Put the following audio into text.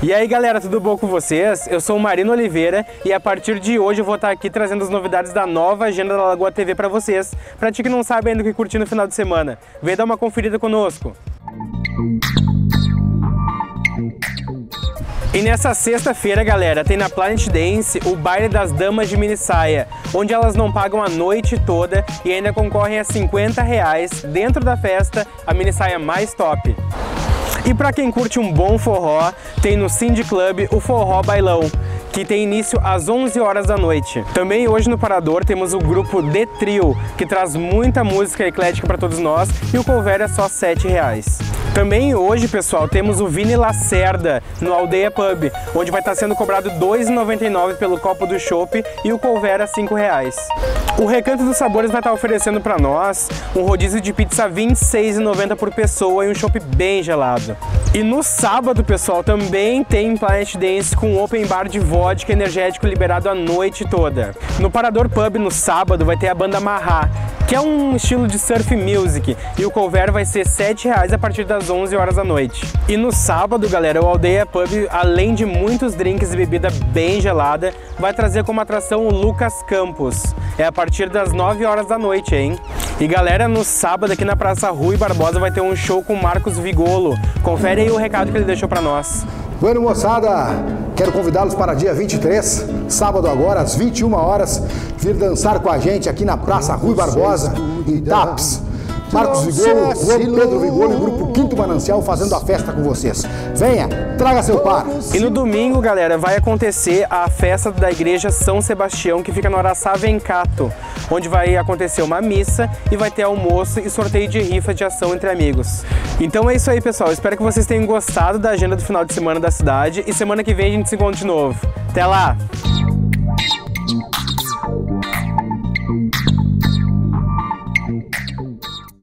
E aí galera, tudo bom com vocês? Eu sou o Marino Oliveira e a partir de hoje eu vou estar aqui trazendo as novidades da nova agenda da Lagoa TV para vocês. Pra ti que não sabe ainda o que curtir no final de semana, vem dar uma conferida conosco. E nessa sexta-feira, galera, tem na Planet Dance o baile das damas de mini saia, onde elas não pagam a noite toda e ainda concorrem a 50 reais dentro da festa a mini saia mais top. E para quem curte um bom forró, tem no Cindy Club o Forró Bailão, que tem início às 11 horas da noite. Também hoje no Parador temos o grupo The Trio, que traz muita música eclética para todos nós e o cover é só 7 reais. Também hoje, pessoal, temos o Vini Lacerda no Aldeia Pub, onde vai estar sendo cobrado R$ 2,99 pelo copo do chopp e o couvera R$ 5,00. O Recanto dos Sabores vai estar oferecendo para nós um rodízio de pizza R$ 26,90 por pessoa e um chopp bem gelado. E no sábado, pessoal, também tem Planet Dance com open bar de vodka energético liberado a noite toda. No Parador Pub, no sábado, vai ter a banda Marra, que é um estilo de surf music, e o cover vai ser R$ 7,00 a partir das 11 horas da noite. E no sábado, galera, o Aldeia Pub, além de muitos drinks e bebida bem gelada, vai trazer como atração o Lucas Campos. É a partir das 9 horas da noite, hein? E galera, no sábado aqui na Praça Rui Barbosa vai ter um show com Marcos Vigolo. Confere aí o recado que ele deixou para nós. Bueno, moçada, quero convidá-los para dia 23, sábado agora, às 21 horas, vir dançar com a gente aqui na Praça Rui Barbosa, em TAPS. Marcos Vigolo, João Pedro Vigolo e o Grupo Quinto Manancial fazendo a festa com vocês. Venha, traga seu par. E no domingo, galera, vai acontecer a festa da Igreja São Sebastião, que fica no Araçá Vencato, onde vai acontecer uma missa e vai ter almoço e sorteio de rifa de ação entre amigos. Então é isso aí, pessoal. Espero que vocês tenham gostado da agenda do final de semana da cidade e semana que vem a gente se encontra de novo. Até lá!